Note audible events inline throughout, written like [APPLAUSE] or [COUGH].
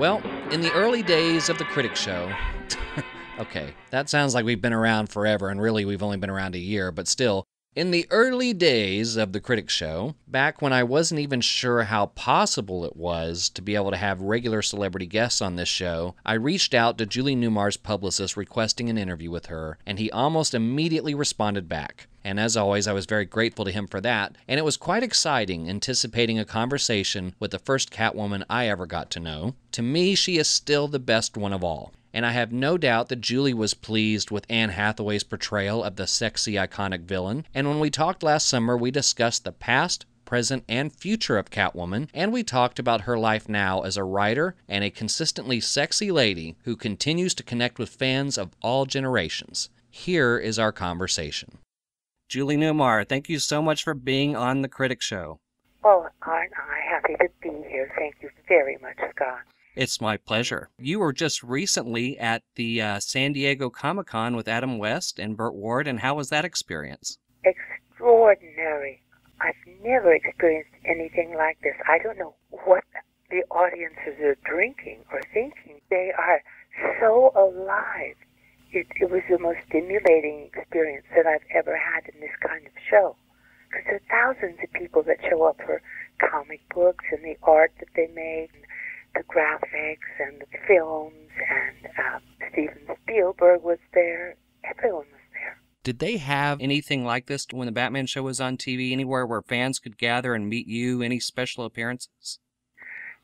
Well, in the early days of the Critic Show, [LAUGHS] okay, that sounds like we've been around forever, and really we've only been around a year, but still, in the early days of the Critic Show, back when I wasn't even sure how possible it was to be able to have regular celebrity guests on this show, I reached out to Julie Newmar's publicist requesting an interview with her, and he almost immediately responded back. And as always, I was very grateful to him for that, and it was quite exciting anticipating a conversation with the first Catwoman I ever got to know. To me, she is still the best one of all. And I have no doubt that Julie was pleased with Anne Hathaway's portrayal of the sexy, iconic villain. And when we talked last summer, we discussed the past, present, and future of Catwoman, and we talked about her life now as a writer and a consistently sexy lady who continues to connect with fans of all generations. Here is our conversation. Julie Newmar, thank you so much for being on the Critic Show. Oh, aren't I happy to be here? Thank you very much, Scott. It's my pleasure. You were just recently at the uh, San Diego Comic Con with Adam West and Burt Ward, and how was that experience? Extraordinary. I've never experienced anything like this. I don't know what the audiences are drinking or thinking. They are so alive. It, it was the most stimulating experience that I've ever had in this kind of show. Because there are thousands of people that show up for comic books and the art that they make. and the graphics and the films, and uh, Steven Spielberg was there. Everyone was there. Did they have anything like this when the Batman show was on TV? Anywhere where fans could gather and meet you? Any special appearances?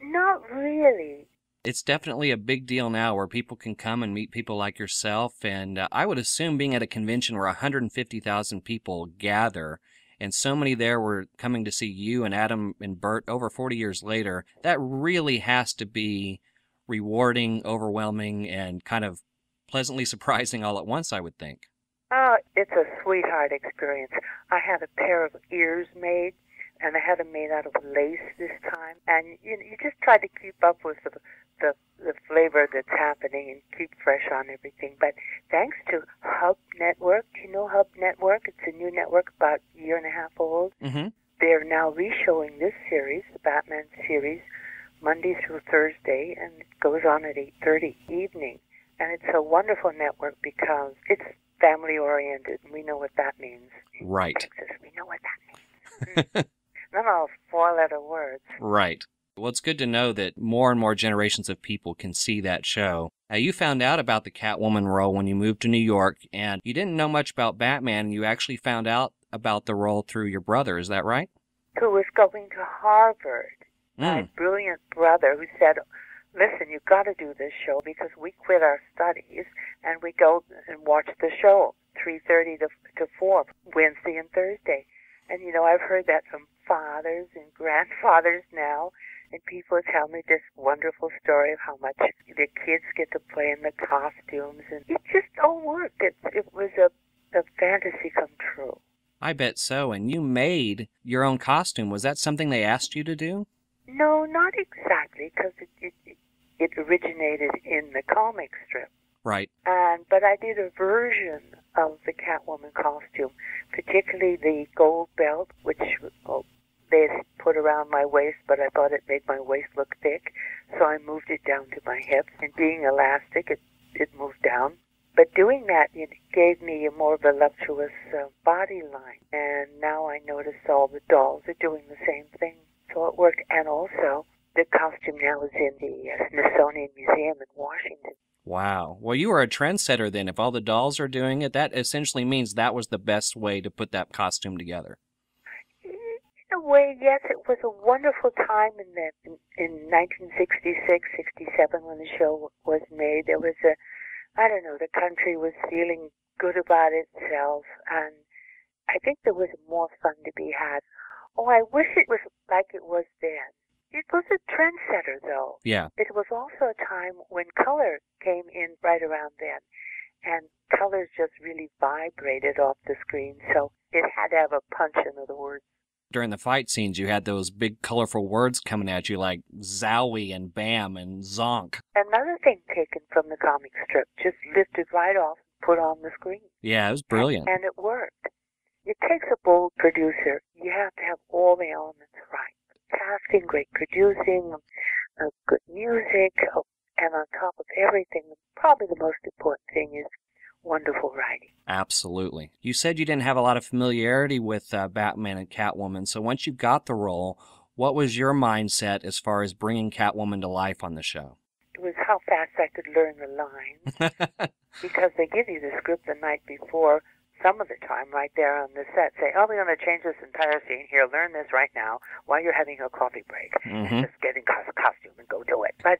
Not really. It's definitely a big deal now where people can come and meet people like yourself. And uh, I would assume being at a convention where 150,000 people gather and so many there were coming to see you and Adam and Burt over 40 years later, that really has to be rewarding, overwhelming, and kind of pleasantly [LAUGHS] surprising all at once, I would think. Oh, it's a sweetheart experience. I had a pair of ears made, and I had them made out of lace this time. And you you just try to keep up with the the the flavor that's happening and keep fresh on everything. But thanks to Hub Network, do you know Hub Network? It's a new network about a year and a half old. Mm-hmm. They're now reshowing this series, the Batman series, Monday through Thursday, and it goes on at 8:30 evening. And it's a wonderful network because it's family oriented, and we know what that means. Right. Texas, we know what that means. [LAUGHS] None of four letter words. Right. Well, it's good to know that more and more generations of people can see that show. Now, you found out about the Catwoman role when you moved to New York, and you didn't know much about Batman, and you actually found out about the role through your brother. Is that right? Who was going to Harvard? My Mm. brilliant brother who said, "Listen, you've got to do this show because we quit our studies and we go and watch the show 3:30 to to 4 Wednesday and Thursday." And you know, I've heard that from fathers and grandfathers now, and people tell me this wonderful story of how much the kids get to play in the costumes, and it just all worked. It it was a a fantasy come true. I bet so. And you made your own costume. Was that something they asked you to do? No, not exactly, because it, it it it originated in the comic strip. Right. And but I did a version of the Catwoman costume, particularly the gold belt, which well, they had put around my waist, but I thought it made my waist look thick, so I moved it down to my hips. And being elastic, it it moved down. But doing that, it gave me a more voluptuous uh, body line. And now I notice all the dolls are doing the same thing, so it worked. And also, the costume now is in the uh, Smithsonian Museum in Washington. Wow. Well, you are a trendsetter then. If all the dolls are doing it, that essentially means that was the best way to put that costume together. Way, yes, it was a wonderful time in the in, in 1966, 67 when the show was made. There was a, I don't know, the country was feeling good about itself, and I think there was more fun to be had. Oh, I wish it was like it was then. It was a trendsetter, though. Yeah. It was also a time when color came in right around then, and colors just really vibrated off the screen, so it had to have a punch, in other words. During the fight scenes, you had those big colorful words coming at you like zowie and bam and zonk. Another thing taken from the comic strip, just lifted right off and put on the screen. Yeah, it was brilliant. And it worked. It takes a bold producer. You have to have all the elements right. Casting, great producing, good music, and on top of everything, probably the most important thing is wonderful writing. Absolutely. You said you didn't have a lot of familiarity with uh, Batman and Catwoman, so once you got the role, what was your mindset as far as bringing Catwoman to life on the show? It was how fast I could learn the lines [LAUGHS] because they give you the script the night before. Some of the time, right there on the set, say, "Oh, we're going to change this entire scene here. Learn this right now while you're having a coffee break. Mhm. Just get in cos- costume and go do it." But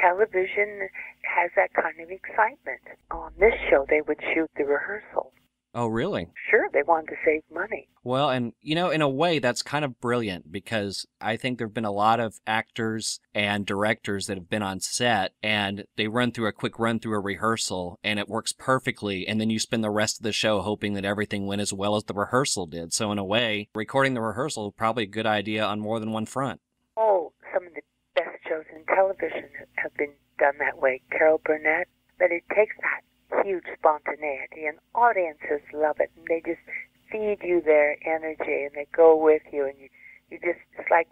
television has that kind of excitement. On this show, they would shoot the rehearsal. oh, really? Sure, they wanted to save money. Well, and you know, in a way, that's kind of brilliant because I think there have been a lot of actors and directors that have been on set and they run through a quick run through a rehearsal and it works perfectly. And then you spend the rest of the show hoping that everything went as well as the rehearsal did. So, in a way, recording the rehearsal is probably a good idea on more than one front. Oh, some of the shows in television have been done that way. Carol Burnett, but it takes that huge spontaneity, and audiences love it, and they just feed you their energy, and they go with you, and you, you just it's like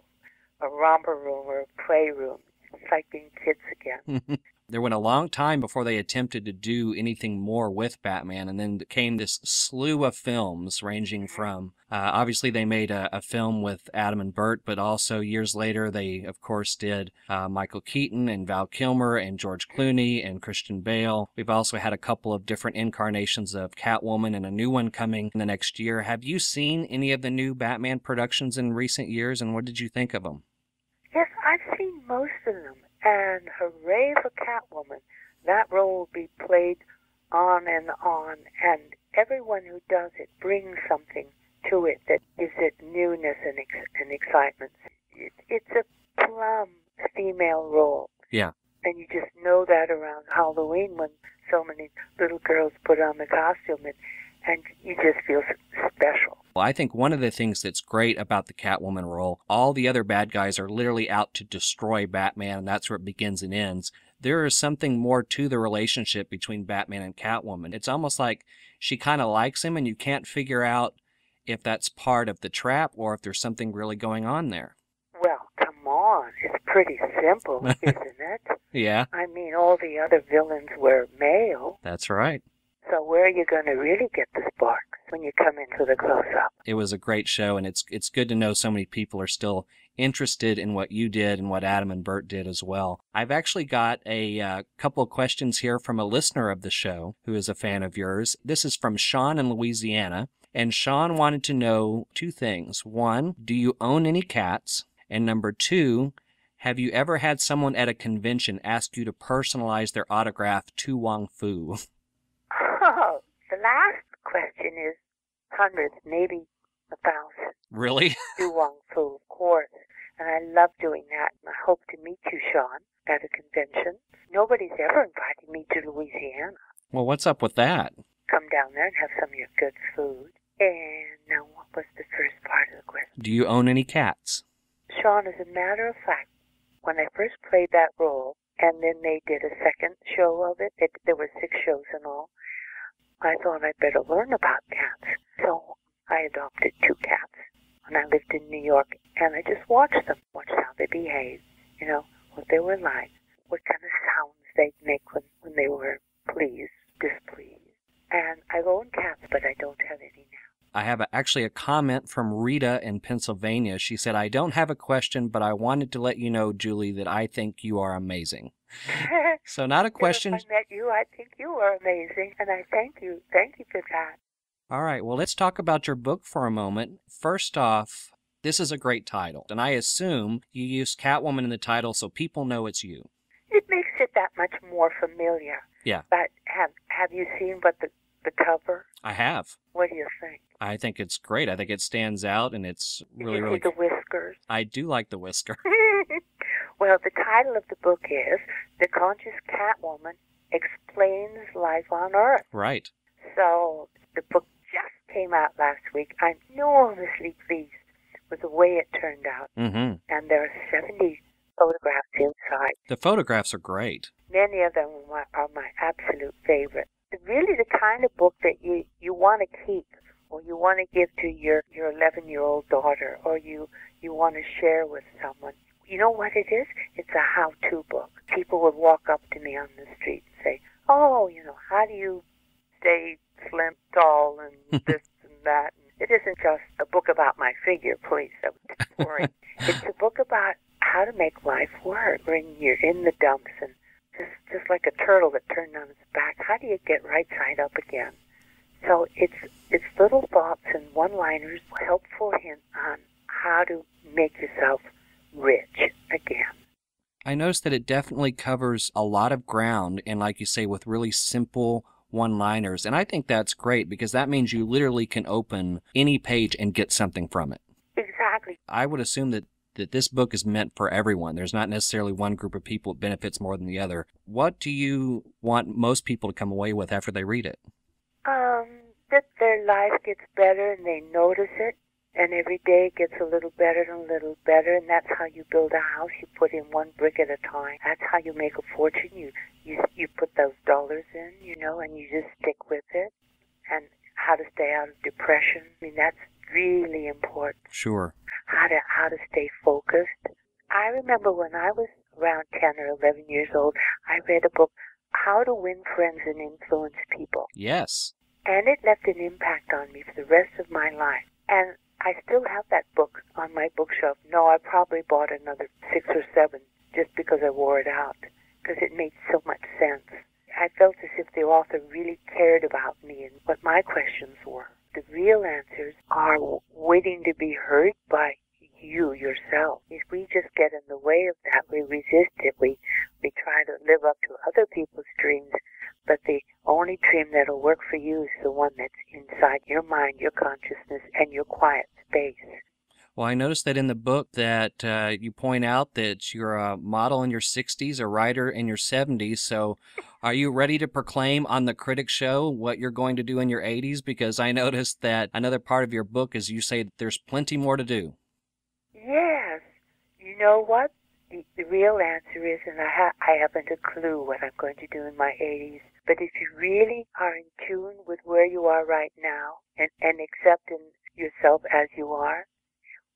a romper room or a playroom. It's like being kids again. [LAUGHS] there went a long time before they attempted to do anything more with Batman, and then came this slew of films ranging from uh, obviously they made a, a film with Adam and Burt, but also years later they of course did uh, Michael Keaton and Val Kilmer and George Clooney and Christian Bale. We've also had a couple of different incarnations of Catwoman and a new one coming in the next year. Have you seen any of the new Batman productions in recent years, and what did you think of them? Yes, I've seen most of them, and hooray for Catwoman. That role will be played on and on, and everyone who does it brings something to it that gives it newness and, ex- and excitement. It, it's a plum female role. Yeah. And you just know that around Halloween when so many little girls put on the costume, and, and you just feel special. Well, I think one of the things that's great about the Catwoman role, all the other bad guys are literally out to destroy Batman, and that's where it begins and ends. There is something more to the relationship between Batman and Catwoman. It's almost like she kind of likes him, and you can't figure out if that's part of the trap or if there's something really going on there. Well, come on. It's pretty simple, [LAUGHS] isn't it? Yeah, I mean, all the other villains were male, that's right. So where are you going to really get the sparks when you come into the close-up? It was a great show, and it's it's good to know so many people are still interested in what you did and what Adam and Burt did as well. I've actually got a uh, couple of questions here from a listener of the show who is a fan of yours. This is from Sean in Louisiana, and Sean wanted to know two things. One, do you own any cats? And number two, have you ever had someone at a convention ask you to personalize their autograph to Wong Foo? [LAUGHS] Last question is hundreds, maybe a thousand. really? [LAUGHS] Do Wong Foo, of course. And I love doing that. And I hope to meet you, Sean, at a convention. Nobody's ever invited me to Louisiana. Well, what's up with that? Come down there and have some of your good food. And now, what was the first part of the question? Do you own any cats? Sean, as a matter of fact, when I first played that role, and then they did a second show of it, it there were six shows in all, I thought I'd better learn about cats. So I adopted two cats when I lived in New York, and I just watched them, watched how they behaved, you know, what they were like, what kind of sounds they'd make when, when they were pleased, displeased. And I've owned cats, but I don't. I have a, actually a comment from Rita in Pennsylvania. She said, I don't have a question, but I wanted to let you know, Julie, that I think you are amazing. [LAUGHS] So, not a question. If I met you, I think you are amazing, and I thank you. Thank you for that. All right, well, let's talk about your book for a moment. First off, this is a great title, and I assume you used Catwoman in the title so people know it's you. It makes it that much more familiar. Yeah. But have have you seen what the the cover? I have. What do you think? I think it's great. I think it stands out, and it's Did really, you really. see the whiskers? I do like the whisker. [LAUGHS] well, the title of the book is "The Conscious Catwoman Explains Life on Earth." right. So the book just came out last week. I'm enormously pleased with the way it turned out, Mm-hmm. and there are 70 photographs inside. The photographs are great. Many of them are my absolute favorite. Really the kind of book that you, you want to keep or you want to give to your, your 11 year old daughter or you, you want to share with someone you know what it is? It's a how-to book. People would walk up to me on the street and say, "Oh, you know, how do you stay slim, tall, and [LAUGHS] this and that?" And it isn't just a book about my figure, please. That was boring. [LAUGHS] it's a book about how to make life work when you're in the dumps and just just like a turtle that turned on its. How do you get right side up again? So it's it's little thoughts and one-liners, helpful hints on how to make yourself rich again. I noticed that it definitely covers a lot of ground, and like you say, with really simple one-liners, and I think that's great because that means you literally can open any page and get something from it. Exactly. I would assume that that this book is meant for everyone. There's not necessarily one group of people it benefits more than the other. What do you want most people to come away with after they read it? Um, that their life gets better and they notice it, and every day it gets a little better and a little better, and that's how you build a house. You put in one brick at a time. That's how you make a fortune. You you you put those dollars in, you know, and you just stick with it. And how to stay out of depression. I mean, that's really important. Sure. How to how to stay remember when I was around 10 or 11 years old, I read a book, How to Win Friends and Influence People. Yes. And it left an impact on me for the rest of my life. And I still have that book on my bookshelf. No, I probably bought another six or seven just because I wore it out, because it made so much sense. I felt as if the author really cared about me and what my questions were. The real answers are waiting to be heard by you yourself. If we just get in the way of that, we resist it. We we try to live up to other people's dreams, but the only dream that'll work for you is the one that's inside your mind, your consciousness, and your quiet space. Well, I noticed that in the book that uh, you point out that you're a model in your 60s, a writer in your 70s. So, are you ready to proclaim on the Critic Show what you're going to do in your 80s? Because I [LAUGHS] noticed that another part of your book is you say that there's plenty more to do. You know what? The, the real answer is, and I, ha- I haven't a clue what I'm going to do in my 80s, but if you really are in tune with where you are right now and, and accepting yourself as you are,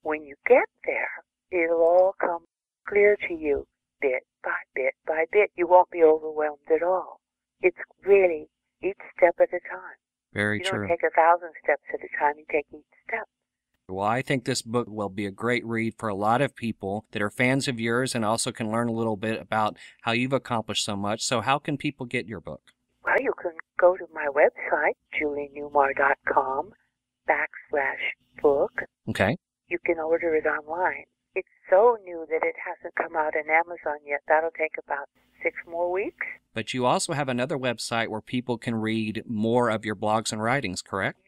when you get there, it'll all come clear to you bit by bit by bit. You won't be overwhelmed at all. It's really each step at a time. Very you true. don't take a thousand steps at a time, you take each. Well, I think this book will be a great read for a lot of people that are fans of yours and also can learn a little bit about how you've accomplished so much. So, how can people get your book? Well, you can go to my website, julienewmar.com backslash book. Okay. You can order it online. It's so new that it hasn't come out in Amazon yet. That'll take about six more weeks. But you also have another website where people can read more of your blogs and writings, correct?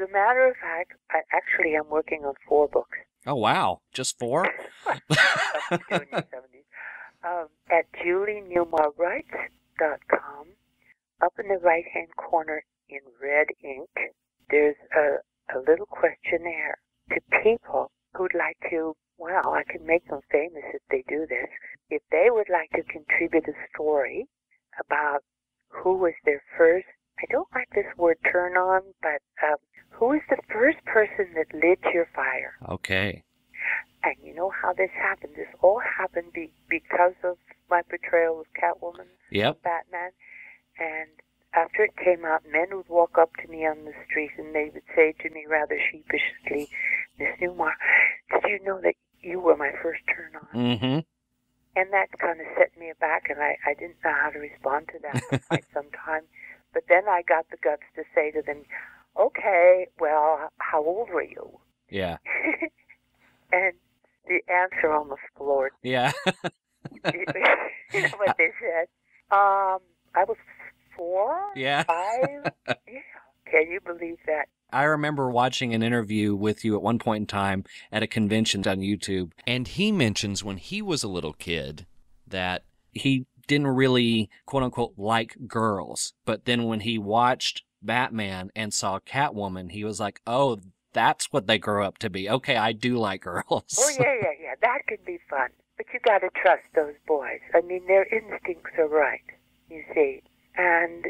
A matter of fact, I actually am working on four books. Oh, wow. Just four? [LAUGHS] [LAUGHS] um, at julienewmarwrites.com, up in the right-hand corner in red ink, there's a, a little questionnaire to people who'd like to, well, I can make them famous if they do this. If they would like to contribute a story about who was their first, I don't like this word turn on, but um, who was the first person that lit your fire? Okay. And you know how this happened? This all happened be- because of my portrayal of Catwoman, Yep. Batman. And after it came out, men would walk up to me on the street and they would say to me rather sheepishly, Miss Newmar, did you know that you were my first turn on? Mm-hmm. And that kind of set me aback, and I, I didn't know how to respond to that for [LAUGHS] quite some time. But then I got the guts to say to them, okay, well, how old were you? Yeah. [LAUGHS] and the answer almost floored Yeah. you [LAUGHS] know [LAUGHS] what they said? Um, I was four, yeah. five. yeah. Can you believe that? I remember watching an interview with you at one point in time at a convention on YouTube, and he mentions when he was a little kid that he didn't really, quote unquote, like girls. But then when he watched Batman and saw Catwoman, he was like, oh, that's what they grow up to be. Okay, I do like [LAUGHS] girls. Oh yeah, yeah, yeah. That could be fun. But you got to trust those boys. I mean, their instincts are right. You see. And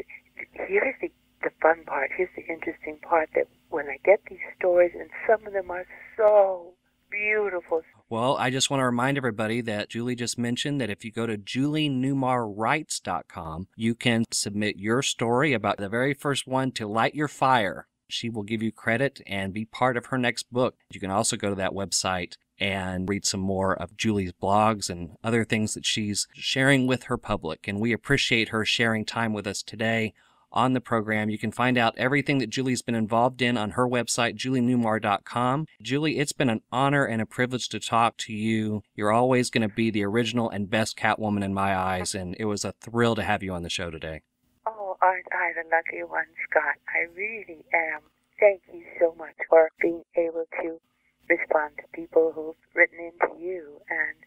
here's the the fun part. Here's the interesting part that when I get these stories, and some of them are so beautiful. Well, I just want to remind everybody that Julie just mentioned that if you go to julienewmarwrites.com, you can submit your story about the very first one to light your fire. She will give you credit and be part of her next book. You can also go to that website and read some more of Julie's blogs and other things that she's sharing with her public. And we appreciate her sharing time with us today on the program. You can find out everything that Julie's been involved in on her website, julienewmar.com. Julie, it's been an honor and a privilege to talk to you. You're always going to be the original and best Catwoman in my eyes, and it was a thrill to have you on the show today. Oh, aren't I the lucky one, Scott? I really am. Thank you so much for being able to respond to people who've written into you and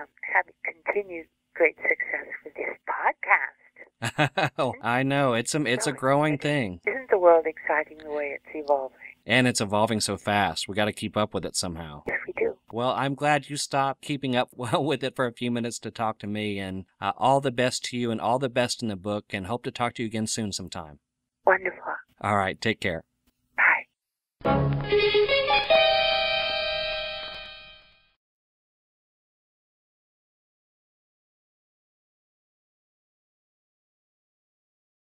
um, have continued great success with this podcast. [LAUGHS] I know it's a it's a growing thing. Isn't the world exciting the way it's evolving? And it's evolving so fast. We got to keep up with it somehow. Yes, we do. Well, I'm glad you stopped keeping up [LAUGHS] well with it for a few minutes to talk to me. And uh, all the best to you, and all the best in the book. And hope to talk to you again soon, sometime. Wonderful. All right. Take care. Bye.